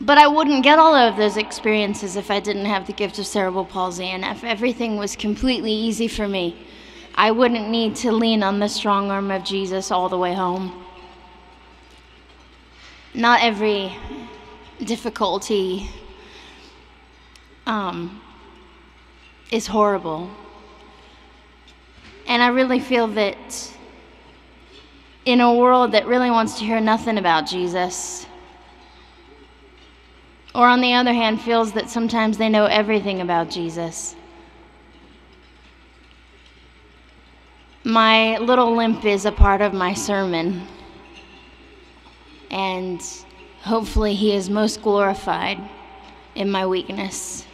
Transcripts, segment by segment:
But I wouldn't get all of those experiences if I didn't have the gift of cerebral palsy, and if everything was completely easy for me, I wouldn't need to lean on the strong arm of Jesus all the way home. Not every difficulty um, is horrible. And I really feel that in a world that really wants to hear nothing about Jesus, or on the other hand, feels that sometimes they know everything about Jesus. My little limp is a part of my sermon, and hopefully, He is most glorified in my weakness.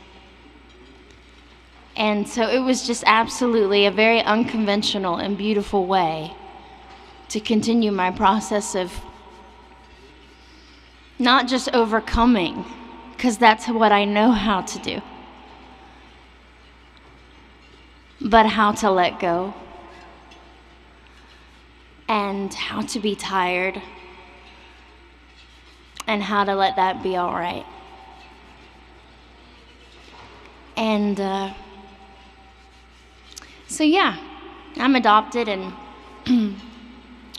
And so it was just absolutely a very unconventional and beautiful way to continue my process of not just overcoming, because that's what I know how to do, but how to let go. And how to be tired. And how to let that be all right. And uh, so, yeah, I'm adopted, and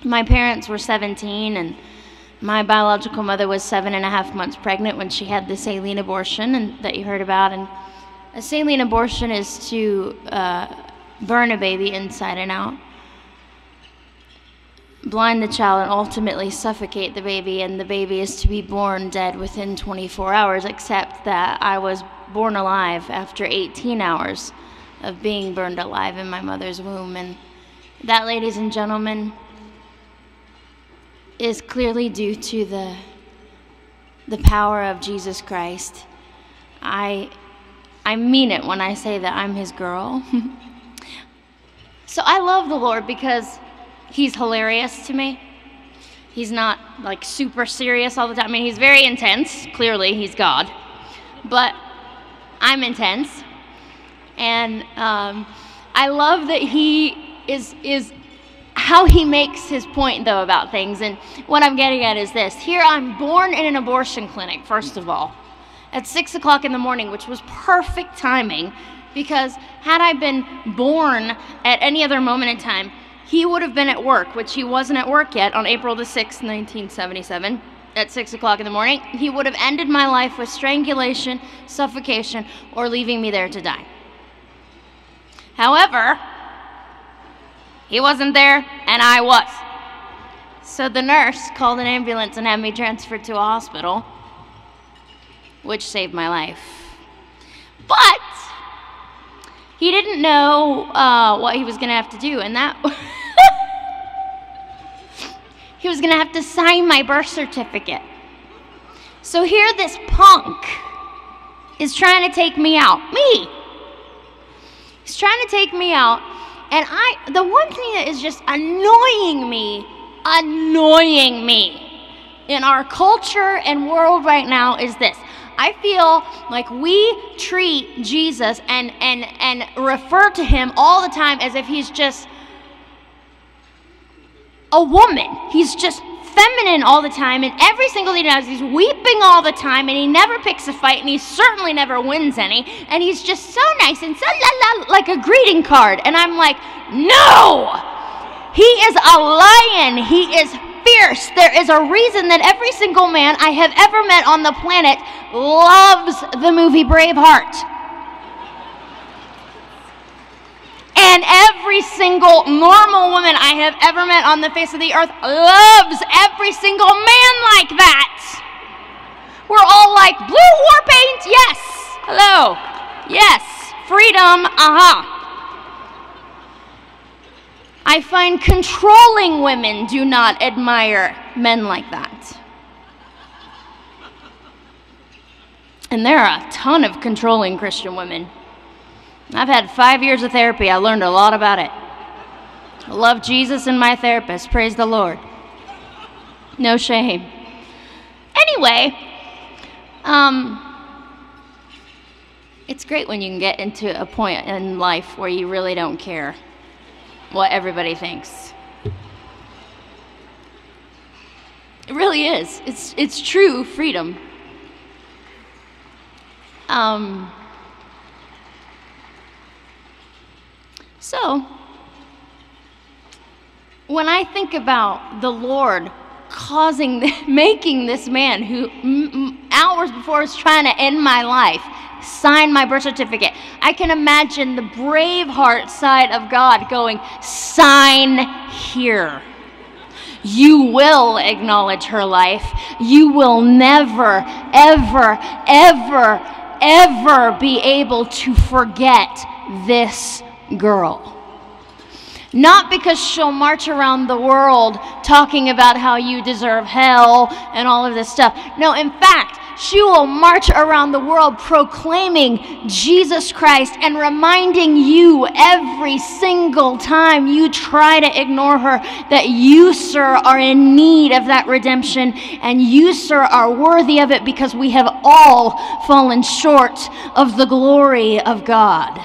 my parents were 17, and my biological mother was seven and a half months pregnant when she had the saline abortion and, that you heard about. And a saline abortion is to uh, burn a baby inside and out blind the child and ultimately suffocate the baby, and the baby is to be born dead within 24 hours, except that I was born alive after 18 hours of being burned alive in my mother's womb. And that, ladies and gentlemen, is clearly due to the, the power of Jesus Christ. I, I mean it when I say that I'm his girl. so I love the Lord because he's hilarious to me. He's not like super serious all the time. I mean, he's very intense. Clearly, he's God. But I'm intense. And um, I love that he is, is how he makes his point, though, about things. And what I'm getting at is this here I'm born in an abortion clinic, first of all, at 6 o'clock in the morning, which was perfect timing because had I been born at any other moment in time, he would have been at work, which he wasn't at work yet on April the 6th, 1977, at 6 o'clock in the morning. He would have ended my life with strangulation, suffocation, or leaving me there to die. However, he wasn't there, and I was. So the nurse called an ambulance and had me transferred to a hospital, which saved my life. But he didn't know uh, what he was going to have to do, and that. he was going to have to sign my birth certificate. So here, this punk is trying to take me out. Me! He's trying to take me out. And I, the one thing that is just annoying me, annoying me in our culture and world right now is this. I feel like we treat Jesus and, and, and refer to him all the time as if he's just a woman. He's just feminine all the time, and every single thing he does, he's weeping all the time, and he never picks a fight, and he certainly never wins any, and he's just so nice and so la la like a greeting card. And I'm like, no! He is a lion. He is fierce. There is a reason that every single man I have ever met on the planet loves the movie Braveheart. And every single normal woman I have ever met on the face of the earth loves every single man like that. We're all like, blue war paint? Yes. Hello. Yes. Freedom. Aha. Uh-huh. I find controlling women do not admire men like that. And there are a ton of controlling Christian women. I've had five years of therapy. I learned a lot about it. I love Jesus and my therapist. Praise the Lord. No shame. Anyway, um, it's great when you can get into a point in life where you really don't care what everybody thinks. It really is. It's, it's true freedom. Um, so, when I think about the Lord causing, making this man who hours before was trying to end my life sign my birth certificate, I can imagine the brave heart side of God going, sign here. You will acknowledge her life. You will never, ever, ever, ever be able to forget this girl. Not because she'll march around the world talking about how you deserve hell and all of this stuff. No, in fact, she will march around the world proclaiming Jesus Christ and reminding you every single time you try to ignore her that you, sir, are in need of that redemption and you, sir, are worthy of it because we have all fallen short of the glory of God.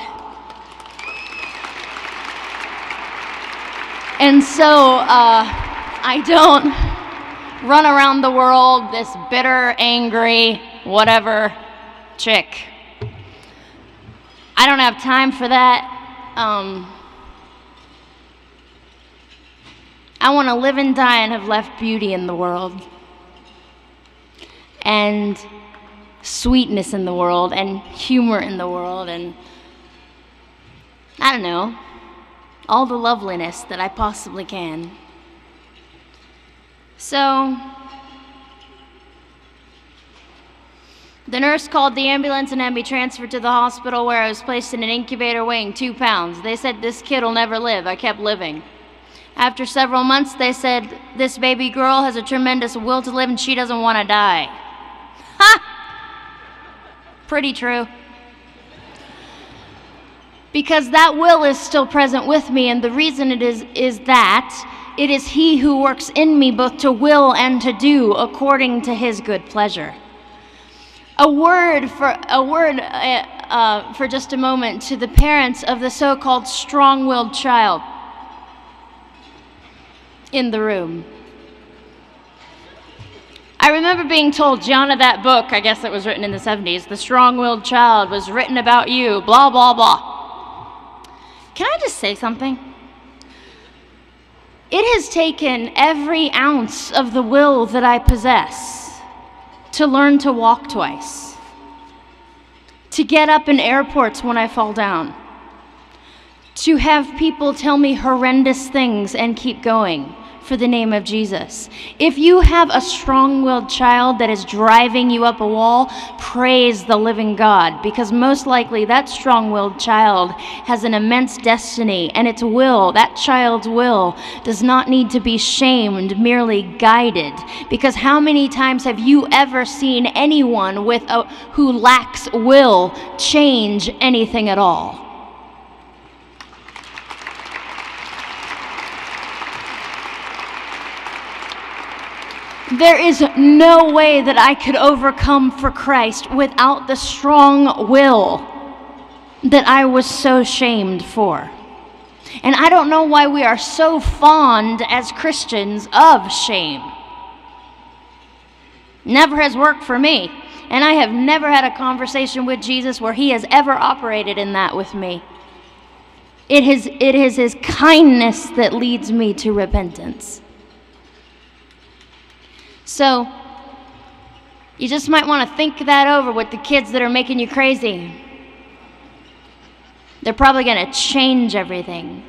And so uh, I don't run around the world this bitter, angry, whatever chick. I don't have time for that. Um, I want to live and die and have left beauty in the world and sweetness in the world and humor in the world and I don't know all the loveliness that I possibly can. So, the nurse called the ambulance and had me transferred to the hospital where I was placed in an incubator weighing two pounds. They said, This kid will never live. I kept living. After several months, they said, This baby girl has a tremendous will to live and she doesn't want to die. Ha! Pretty true because that will is still present with me and the reason it is is that it is he who works in me both to will and to do according to his good pleasure a word for a word uh, uh, for just a moment to the parents of the so-called strong-willed child in the room I remember being told, Gianna, that book, I guess it was written in the 70s, The Strong Willed Child, was written about you, blah, blah, blah. Can I just say something? It has taken every ounce of the will that I possess to learn to walk twice, to get up in airports when I fall down, to have people tell me horrendous things and keep going for the name of Jesus. If you have a strong willed child that is driving you up a wall, praise the living God, because most likely that strong willed child has an immense destiny, and its will, that child's will, does not need to be shamed, merely guided. Because how many times have you ever seen anyone with a, who lacks will change anything at all? There is no way that I could overcome for Christ without the strong will that I was so shamed for. And I don't know why we are so fond as Christians of shame. Never has worked for me. And I have never had a conversation with Jesus where he has ever operated in that with me. It is, it is his kindness that leads me to repentance. So, you just might want to think that over with the kids that are making you crazy. They're probably going to change everything.